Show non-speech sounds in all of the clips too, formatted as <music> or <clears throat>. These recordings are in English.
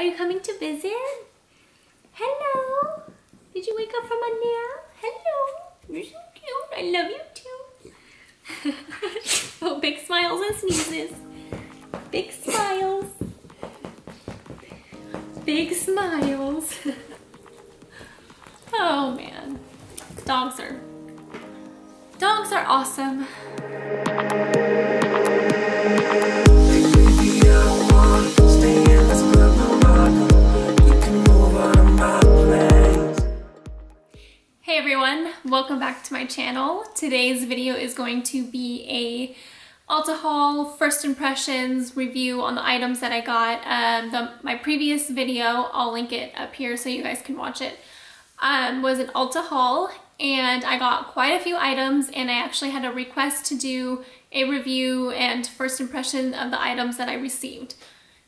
Are you coming to visit? Hello. Did you wake up from a nap? Hello. You're so cute. I love you too. <laughs> oh, big smiles and sneezes. Big smiles. Big smiles. <laughs> oh man. Dogs are dogs are awesome. Welcome back to my channel. Today's video is going to be a Ulta haul first impressions review on the items that I got. Um, the, my previous video, I'll link it up here so you guys can watch it, um, was an Ulta haul and I got quite a few items and I actually had a request to do a review and first impression of the items that I received.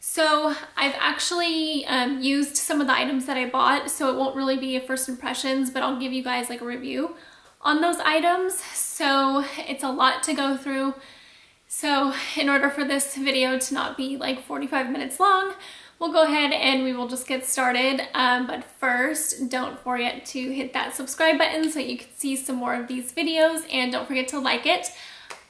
So I've actually um, used some of the items that I bought, so it won't really be a first impressions, but I'll give you guys like a review on those items. So it's a lot to go through. So in order for this video to not be like 45 minutes long, we'll go ahead and we will just get started. Um, but first, don't forget to hit that subscribe button so you can see some more of these videos and don't forget to like it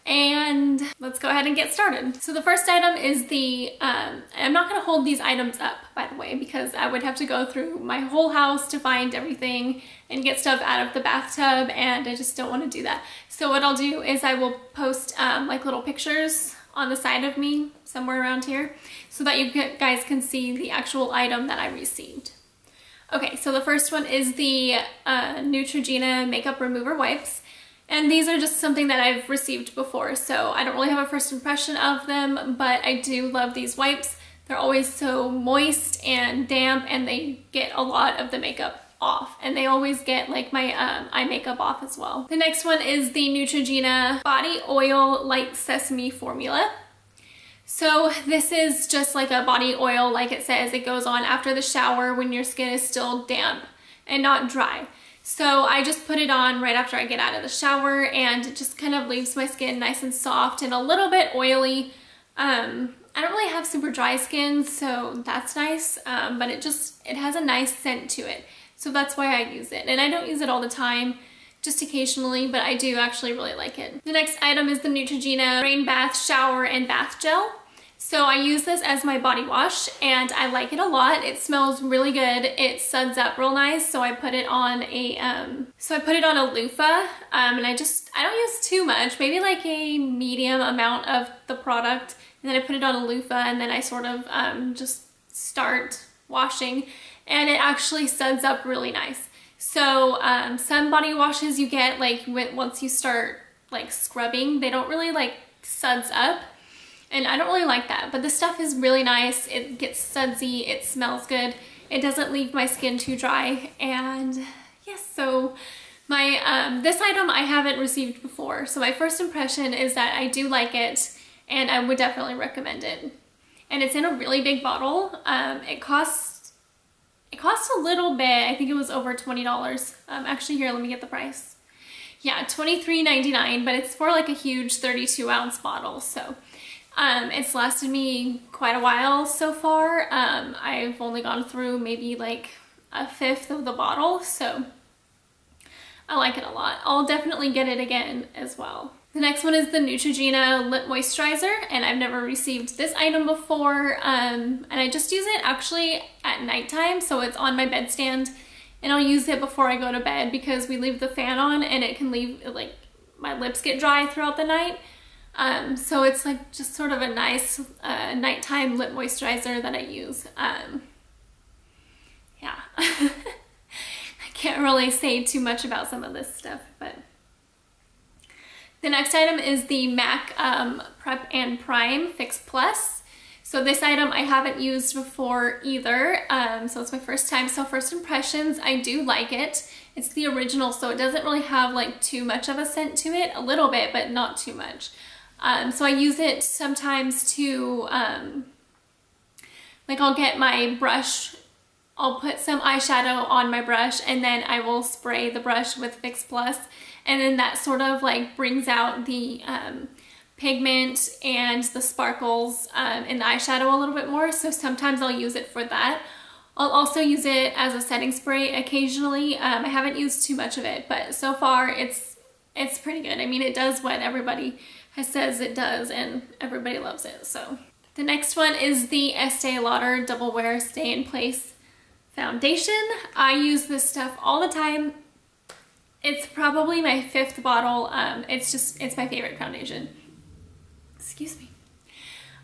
and let's go ahead and get started. So the first item is the, um, I'm not gonna hold these items up by the way because I would have to go through my whole house to find everything and get stuff out of the bathtub and I just don't wanna do that. So what I'll do is I will post um, like little pictures on the side of me somewhere around here so that you guys can see the actual item that I received. Okay, so the first one is the uh, Neutrogena Makeup Remover Wipes. And these are just something that I've received before, so I don't really have a first impression of them, but I do love these wipes. They're always so moist and damp and they get a lot of the makeup off and they always get like my um, eye makeup off as well. The next one is the Neutrogena Body Oil Light Sesame Formula. So this is just like a body oil like it says. It goes on after the shower when your skin is still damp and not dry. So I just put it on right after I get out of the shower and it just kind of leaves my skin nice and soft and a little bit oily. Um, I don't really have super dry skin, so that's nice, um, but it just, it has a nice scent to it. So that's why I use it. And I don't use it all the time, just occasionally, but I do actually really like it. The next item is the Neutrogena Rain Bath Shower and Bath Gel. So I use this as my body wash and I like it a lot. It smells really good. It suds up real nice. So I put it on a, um, so I put it on a loofah um, and I just, I don't use too much, maybe like a medium amount of the product. And then I put it on a loofah and then I sort of um, just start washing and it actually suds up really nice. So um, some body washes you get like once you start like scrubbing, they don't really like suds up and I don't really like that, but the stuff is really nice. It gets sudsy, it smells good. It doesn't leave my skin too dry. And yes, so my um, this item I haven't received before. So my first impression is that I do like it and I would definitely recommend it. And it's in a really big bottle. Um, it costs it costs a little bit. I think it was over $20. Um, actually here, let me get the price. Yeah, $23.99, but it's for like a huge 32 ounce bottle. So um, it's lasted me quite a while so far. Um, I've only gone through maybe like a fifth of the bottle, so I like it a lot. I'll definitely get it again as well. The next one is the Neutrogena Lip Moisturizer, and I've never received this item before, um, and I just use it actually at nighttime, so it's on my bedstand, and I'll use it before I go to bed because we leave the fan on and it can leave, like, my lips get dry throughout the night. Um, so it's like just sort of a nice uh, nighttime lip moisturizer that I use. Um, yeah. <laughs> I can't really say too much about some of this stuff, but the next item is the MAC um, Prep and Prime Fix Plus. So this item I haven't used before either, um, so it's my first time. So first impressions, I do like it. It's the original, so it doesn't really have like too much of a scent to it, a little bit, but not too much. Um, so I use it sometimes to, um, like I'll get my brush, I'll put some eyeshadow on my brush and then I will spray the brush with Fix Plus and then that sort of like brings out the um, pigment and the sparkles um, in the eyeshadow a little bit more. So sometimes I'll use it for that. I'll also use it as a setting spray occasionally. Um, I haven't used too much of it, but so far it's it's pretty good. I mean, it does what everybody says it does and everybody loves it, so. The next one is the Estee Lauder Double Wear Stay in Place Foundation. I use this stuff all the time. It's probably my fifth bottle. Um, it's just, it's my favorite foundation. Excuse me.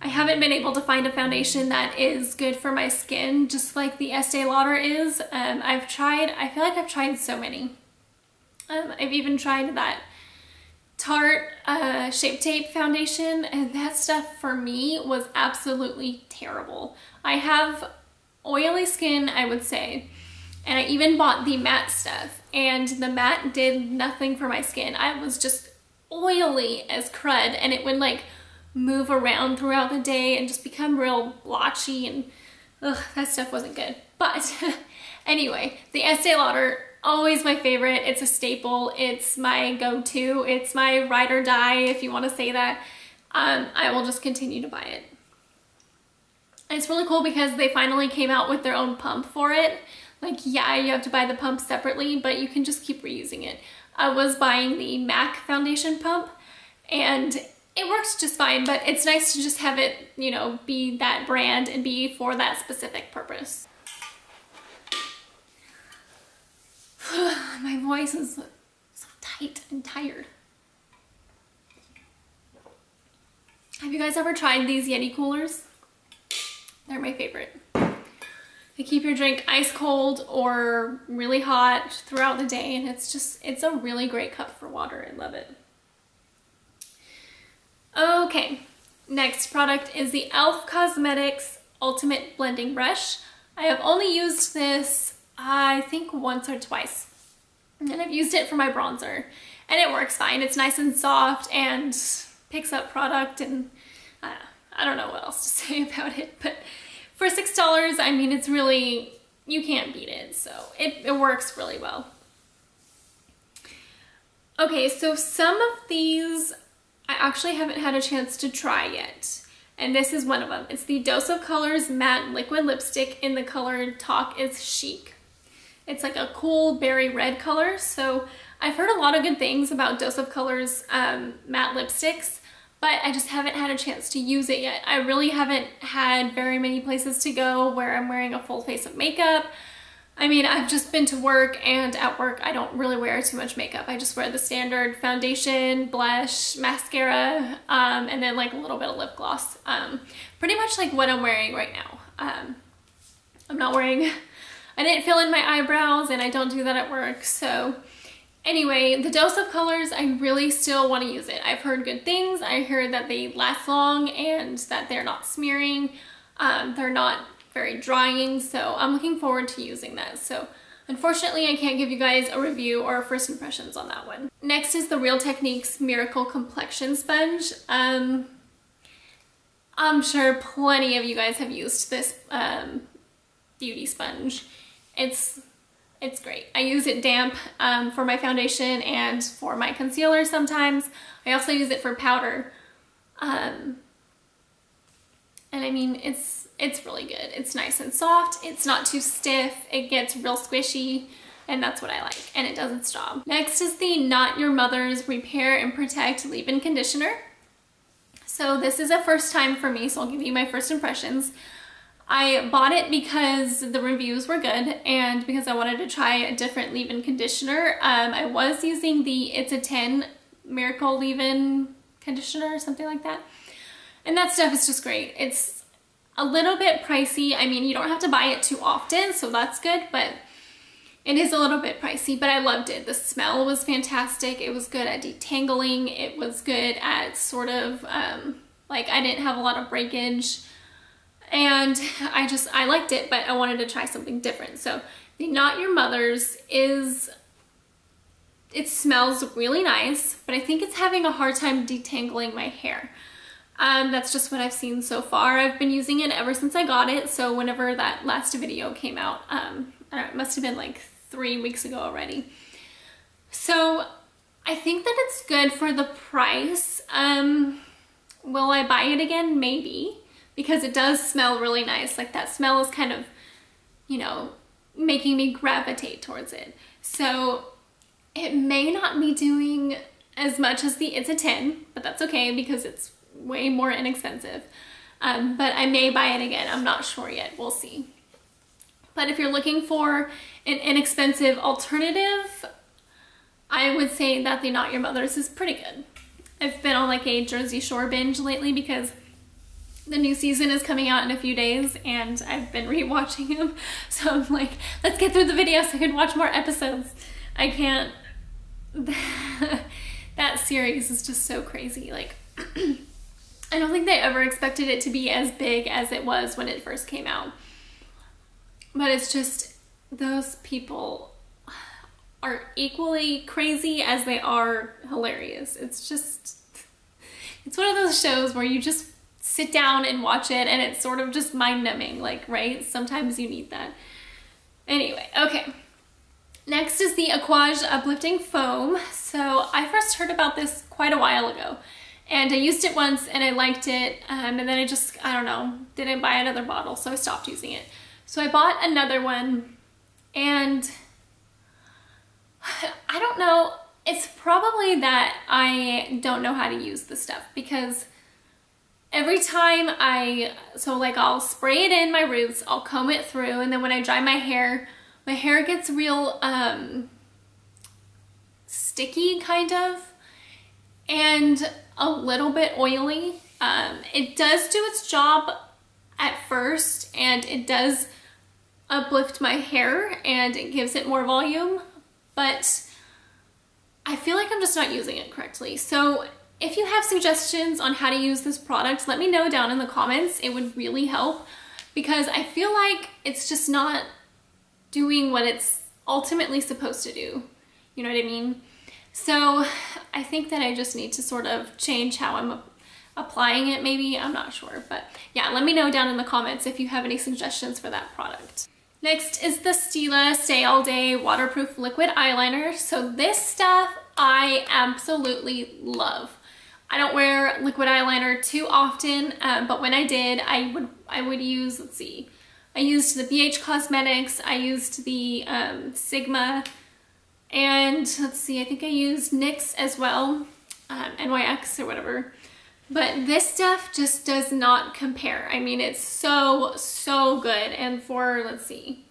I haven't been able to find a foundation that is good for my skin, just like the Estee Lauder is. Um, I've tried, I feel like I've tried so many. Um, I've even tried that Tarte uh, Shape Tape foundation, and that stuff for me was absolutely terrible. I have oily skin, I would say, and I even bought the matte stuff, and the matte did nothing for my skin. I was just oily as crud, and it would like move around throughout the day and just become real blotchy and ugh, that stuff wasn't good. But <laughs> anyway, the Estee Lauder, always my favorite. It's a staple. It's my go-to. It's my ride or die, if you want to say that. Um, I will just continue to buy it. it's really cool because they finally came out with their own pump for it. Like, yeah, you have to buy the pump separately, but you can just keep reusing it. I was buying the MAC foundation pump and it works just fine, but it's nice to just have it, you know, be that brand and be for that specific purpose. <sighs> My voice is so tight and tired. Have you guys ever tried these Yeti coolers? They're my favorite. They keep your drink ice cold or really hot throughout the day and it's just, it's a really great cup for water. I love it. Okay, next product is the e.l.f. Cosmetics Ultimate Blending Brush. I have only used this, I think once or twice. And I've used it for my bronzer. And it works fine. It's nice and soft and picks up product and uh, I don't know what else to <laughs> say about it. But for $6, I mean, it's really, you can't beat it. So it, it works really well. Okay, so some of these I actually haven't had a chance to try yet. And this is one of them. It's the Dose of Colors Matte Liquid Lipstick in the color Talk is Chic. It's like a cool berry red color. So I've heard a lot of good things about Dose of Colors um, matte lipsticks, but I just haven't had a chance to use it yet. I really haven't had very many places to go where I'm wearing a full face of makeup. I mean, I've just been to work and at work I don't really wear too much makeup. I just wear the standard foundation, blush, mascara, um, and then like a little bit of lip gloss. Um, pretty much like what I'm wearing right now. Um, I'm not wearing, I didn't fill in my eyebrows and I don't do that at work. So anyway, the Dose of Colors, I really still want to use it. I've heard good things. I heard that they last long and that they're not smearing. Um, they're not very drying, so I'm looking forward to using that. So unfortunately, I can't give you guys a review or first impressions on that one. Next is the Real Techniques Miracle Complexion Sponge. Um, I'm sure plenty of you guys have used this um, beauty sponge. It's it's great. I use it damp um, for my foundation and for my concealer sometimes. I also use it for powder. Um, and I mean, it's it's really good. It's nice and soft. It's not too stiff. It gets real squishy and that's what I like and it does its job. Next is the Not Your Mother's Repair and Protect Leave-In Conditioner. So this is a first time for me, so I'll give you my first impressions. I bought it because the reviews were good and because I wanted to try a different leave-in conditioner. Um, I was using the It's a 10 Miracle Leave-In Conditioner or something like that. And that stuff is just great. It's a little bit pricey. I mean, you don't have to buy it too often, so that's good, but it is a little bit pricey, but I loved it. The smell was fantastic. It was good at detangling. It was good at sort of, um, like I didn't have a lot of breakage and I just, I liked it, but I wanted to try something different. So the Not Your Mother's is, it smells really nice, but I think it's having a hard time detangling my hair. Um, that's just what I've seen so far. I've been using it ever since I got it, so whenever that last video came out, um, it must have been like three weeks ago already. So I think that it's good for the price. Um, Will I buy it again? Maybe, because it does smell really nice. Like that smell is kind of, you know, making me gravitate towards it. So it may not be doing as much as the It's a 10, but that's okay because it's way more inexpensive. Um, but I may buy it again. I'm not sure yet. We'll see. But if you're looking for an inexpensive alternative, I would say that the Not Your Mother's is pretty good. I've been on like a Jersey Shore binge lately because the new season is coming out in a few days and I've been rewatching them. <laughs> So I'm like, let's get through the video so I can watch more episodes. I can't. <laughs> that series is just so crazy. Like, <clears throat> I don't think they ever expected it to be as big as it was when it first came out. But it's just, those people are equally crazy as they are hilarious. It's just, it's one of those shows where you just sit down and watch it and it's sort of just mind numbing, like, right? Sometimes you need that. Anyway, okay. Next is the Aquage Uplifting Foam. So I first heard about this quite a while ago and I used it once and I liked it um, and then I just, I don't know, didn't buy another bottle so I stopped using it. So I bought another one and <sighs> I don't know, it's probably that I don't know how to use the stuff because every time I, so like I'll spray it in my roots, I'll comb it through and then when I dry my hair, my hair gets real um, sticky kind of and a little bit oily. Um, it does do its job at first and it does uplift my hair and it gives it more volume, but I feel like I'm just not using it correctly. So if you have suggestions on how to use this product, let me know down in the comments. It would really help because I feel like it's just not doing what it's ultimately supposed to do. You know what I mean? So I think that I just need to sort of change how I'm applying it maybe. I'm not sure. But yeah, let me know down in the comments if you have any suggestions for that product. Next is the Stila Stay All Day Waterproof Liquid Eyeliner. So this stuff I absolutely love. I don't wear liquid eyeliner too often, um, but when I did, I would I would use, let's see, I used the BH Cosmetics, I used the um, Sigma, and let's see, I think I used NYX as well, um, NYX or whatever. But this stuff just does not compare. I mean, it's so, so good. And for, let's see,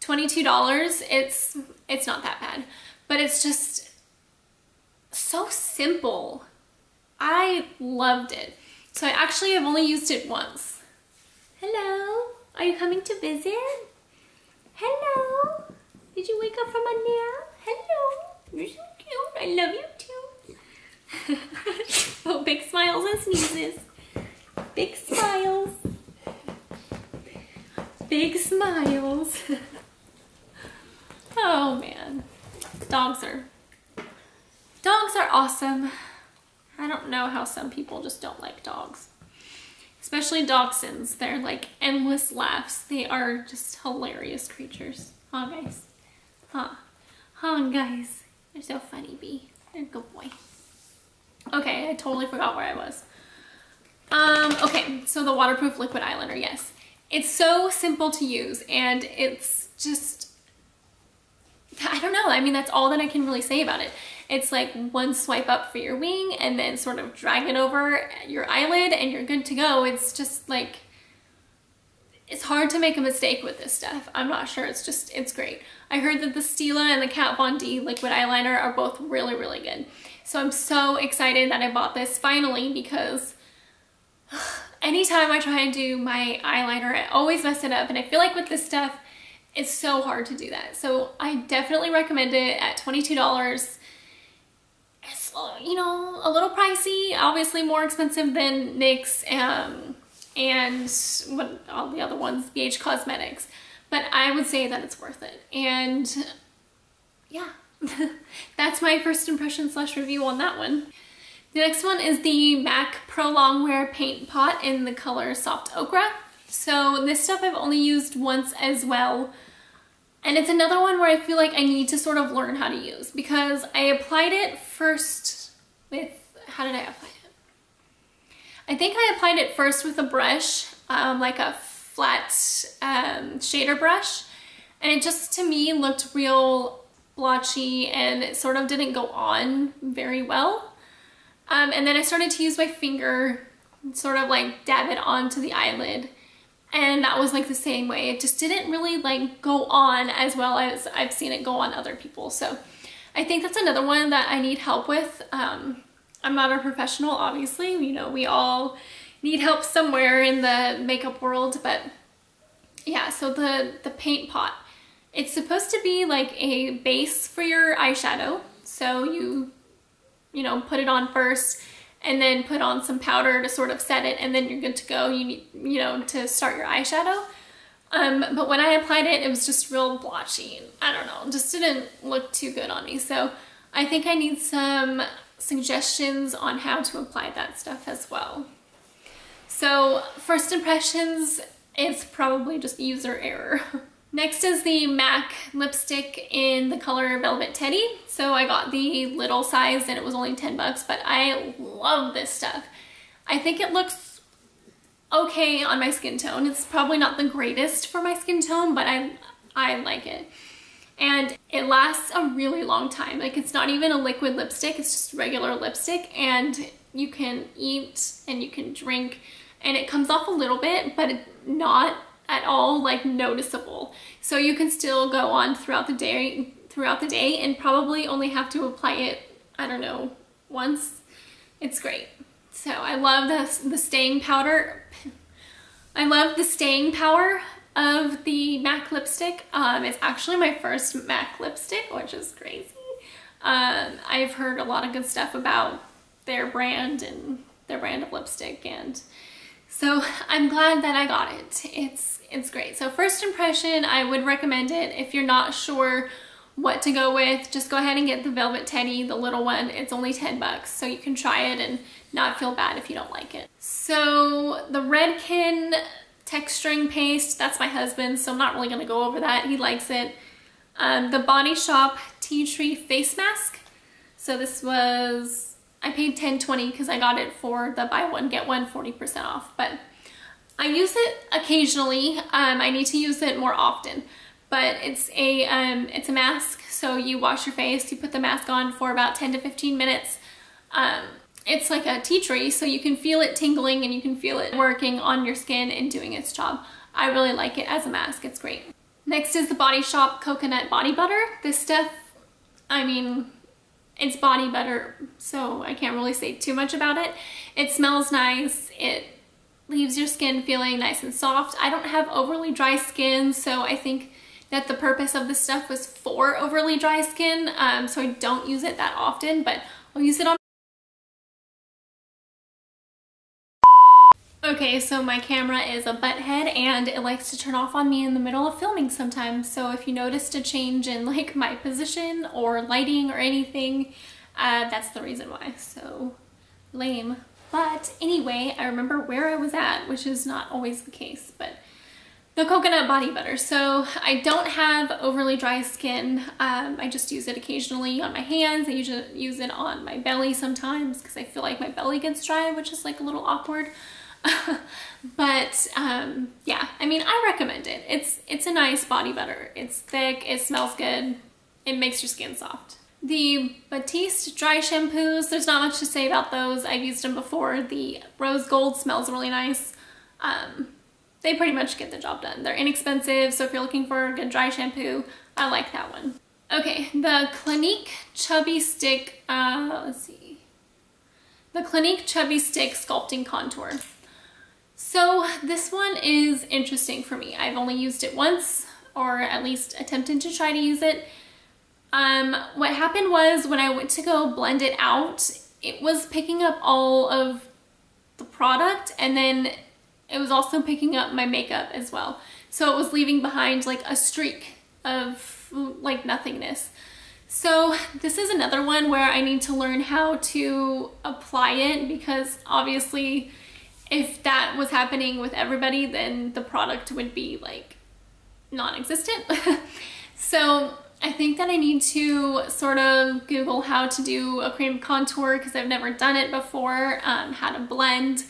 $22, it's, it's not that bad. But it's just so simple. I loved it. So I actually have only used it once. Hello. Are you coming to visit? Hello. Did you wake up from a nap? Hello. You're so cute. I love you too. <laughs> oh, big smiles and sneezes. Big smiles. Big smiles. <laughs> oh man. Dogs are dogs are awesome. I don't know how some people just don't like dogs especially dachshunds. They're like endless laughs. They are just hilarious creatures. Huh, guys? Huh? Huh, guys? They're so funny, Bee. They're a good boy. Okay, I totally forgot where I was. Um, okay, so the waterproof liquid eyeliner, yes. It's so simple to use and it's just, <laughs> I don't know. I mean, that's all that I can really say about it. It's like one swipe up for your wing and then sort of drag it over your eyelid and you're good to go. It's just like, it's hard to make a mistake with this stuff. I'm not sure. It's just, it's great. I heard that the Stila and the Kat Von D liquid eyeliner are both really, really good. So I'm so excited that I bought this finally because <sighs> anytime I try and do my eyeliner, I always mess it up. And I feel like with this stuff, it's so hard to do that. So I definitely recommend it at $22 it's, you know, a little pricey, obviously more expensive than NYX um, and what all the other ones, BH Cosmetics. But I would say that it's worth it. And yeah, <laughs> that's my first impression slash review on that one. The next one is the MAC Pro Longwear Paint Pot in the color Soft Ochre. So this stuff I've only used once as well. And it's another one where I feel like I need to sort of learn how to use because I applied it first with, how did I apply it? I think I applied it first with a brush, um, like a flat um, shader brush, and it just to me looked real blotchy and it sort of didn't go on very well. Um, and then I started to use my finger, sort of like dab it onto the eyelid. And that was like the same way. It just didn't really like go on as well as I've seen it go on other people. So I think that's another one that I need help with. Um, I'm not a professional, obviously. You know, we all need help somewhere in the makeup world, but yeah, so the, the paint pot. It's supposed to be like a base for your eyeshadow. So you, you know, put it on first and then put on some powder to sort of set it and then you're good to go. You need, you know, to start your eyeshadow. Um, but when I applied it, it was just real blotchy. I don't know, just didn't look too good on me. So I think I need some suggestions on how to apply that stuff as well. So first impressions, it's probably just user error. <laughs> Next is the MAC lipstick in the color Velvet Teddy. So I got the little size and it was only 10 bucks, but I love this stuff. I think it looks okay on my skin tone. It's probably not the greatest for my skin tone, but I, I like it. And it lasts a really long time. Like it's not even a liquid lipstick, it's just regular lipstick and you can eat and you can drink and it comes off a little bit, but not at all like noticeable. So you can still go on throughout the day throughout the day and probably only have to apply it, I don't know, once. It's great. So I love the, the staying powder. I love the staying power of the MAC lipstick. Um, it's actually my first MAC lipstick, which is crazy. Um, I've heard a lot of good stuff about their brand and their brand of lipstick and so I'm glad that I got it. It's, it's great. So first impression, I would recommend it. If you're not sure what to go with, just go ahead and get the Velvet Teddy, the little one. It's only 10 bucks, so you can try it and not feel bad if you don't like it. So the Redken texturing paste, that's my husband, so I'm not really gonna go over that. He likes it. Um, the Body Shop Tea Tree Face Mask. So this was I paid 10.20 because I got it for the buy one, get one 40% off. But I use it occasionally. Um, I need to use it more often. But it's a, um, it's a mask, so you wash your face, you put the mask on for about 10 to 15 minutes. Um, it's like a tea tree, so you can feel it tingling and you can feel it working on your skin and doing its job. I really like it as a mask, it's great. Next is the Body Shop Coconut Body Butter. This stuff, I mean, it's body butter, so I can't really say too much about it. It smells nice. It leaves your skin feeling nice and soft. I don't have overly dry skin, so I think that the purpose of this stuff was for overly dry skin, um, so I don't use it that often, but I'll use it on Okay, so my camera is a butt head and it likes to turn off on me in the middle of filming sometimes. So if you noticed a change in <laughs> like my position or lighting or anything, uh, that's the reason why. So lame. But anyway, I remember where I was at, which is not always the case, but the coconut body butter. So I don't have overly dry skin. Um, I just use it occasionally on my hands. I usually use it on my belly sometimes because I feel like my belly gets dry, which is like a little awkward. But um, yeah, I mean, I recommend it. It's, it's a nice body butter. It's thick, it smells good, it makes your skin soft. The Batiste dry shampoos, there's not much to say about those. I've used them before. The rose gold smells really nice. Um, they pretty much get the job done. They're inexpensive, so if you're looking for a good dry shampoo, I like that one. Okay, the Clinique Chubby Stick, uh, let's see. The Clinique Chubby Stick Sculpting Contour. So this one is interesting for me. I've only used it once or at least attempted to try to use it. Um, what happened was when I went to go blend it out, it was picking up all of the product and then it was also picking up my makeup as well. So it was leaving behind like a streak of like nothingness. So this is another one where I need to learn how to apply it because obviously if that was happening with everybody, then the product would be like non-existent. <laughs> so I think that I need to sort of Google how to do a cream contour because I've never done it before, um, how to blend.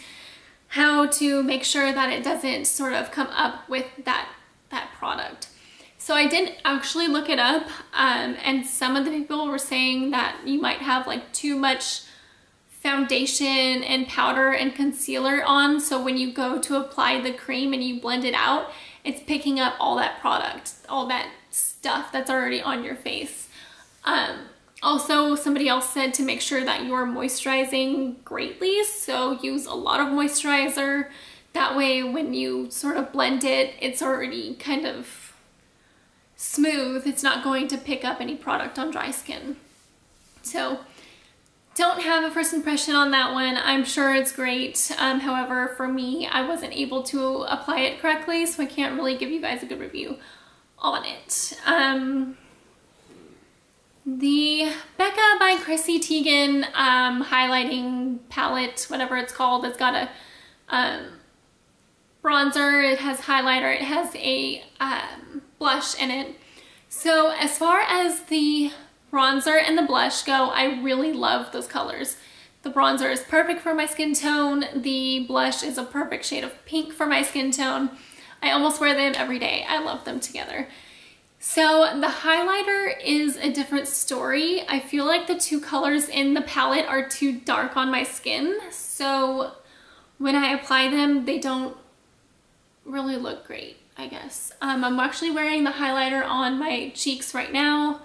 how to make sure that it doesn't sort of come up with that, that product. So I did actually look it up um, and some of the people were saying that you might have like too much foundation and powder and concealer on. So when you go to apply the cream and you blend it out, it's picking up all that product, all that stuff that's already on your face. Um, also, somebody else said to make sure that you're moisturizing greatly. So use a lot of moisturizer. That way when you sort of blend it, it's already kind of smooth. It's not going to pick up any product on dry skin. So don't have a first impression on that one. I'm sure it's great. Um, however, for me, I wasn't able to apply it correctly, so I can't really give you guys a good review on it. Um, the Becca by Chrissy Teigen um, highlighting palette, whatever it's called, it's got a um, bronzer, it has highlighter, it has a um, blush in it. So as far as the bronzer and the blush go, I really love those colors. The bronzer is perfect for my skin tone. The blush is a perfect shade of pink for my skin tone. I almost wear them every day. I love them together. So the highlighter is a different story. I feel like the two colors in the palette are too dark on my skin. So when I apply them, they don't really look great, I guess. Um, I'm actually wearing the highlighter on my cheeks right now.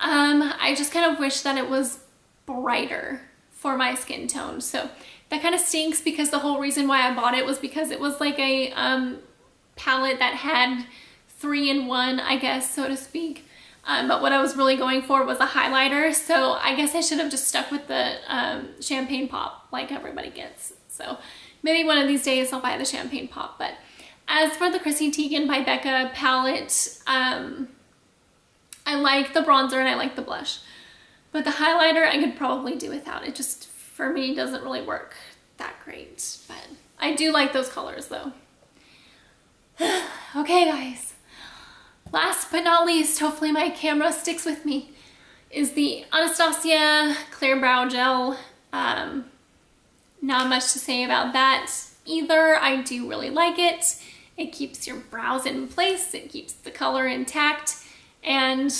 Um, I just kind of wish that it was brighter for my skin tone. So that kind of stinks because the whole reason why I bought it was because it was like a um, palette that had three in one, I guess, so to speak. Um, but what I was really going for was a highlighter. So I guess I should have just stuck with the um, champagne pop like everybody gets. So maybe one of these days I'll buy the champagne pop. But as for the Chrissy Teigen by Becca palette, um, I like the bronzer and I like the blush. But the highlighter I could probably do without. It just, for me, doesn't really work that great. But I do like those colors though. <sighs> okay guys. Last but not least, hopefully my camera sticks with me, is the Anastasia Clear Brow Gel. Um, not much to say about that either. I do really like it. It keeps your brows in place. It keeps the color intact. And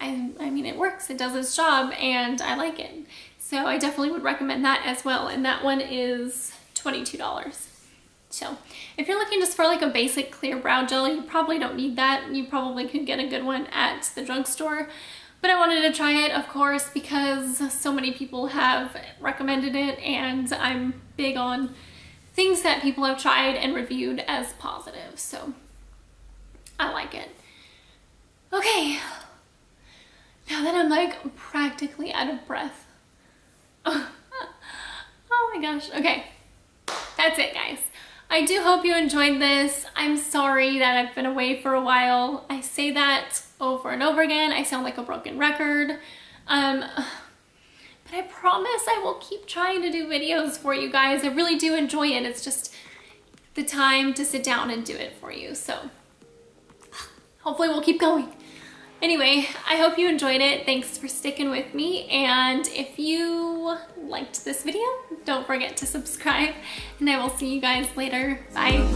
I, I mean, it works, it does its job, and I like it. So I definitely would recommend that as well. And that one is $22. So if you're looking just for like a basic clear brow gel, you probably don't need that. You probably could get a good one at the drugstore. But I wanted to try it, of course, because so many people have recommended it and I'm big on things that people have tried and reviewed as positive. So I like it. Okay, now that I'm like practically out of breath. <laughs> oh my gosh, okay, that's it guys. I do hope you enjoyed this. I'm sorry that I've been away for a while. I say that over and over again. I sound like a broken record. Um, but I promise I will keep trying to do videos for you guys. I really do enjoy it. It's just the time to sit down and do it for you. So hopefully we'll keep going. Anyway, I hope you enjoyed it. Thanks for sticking with me. And if you liked this video, don't forget to subscribe. And I will see you guys later. Bye.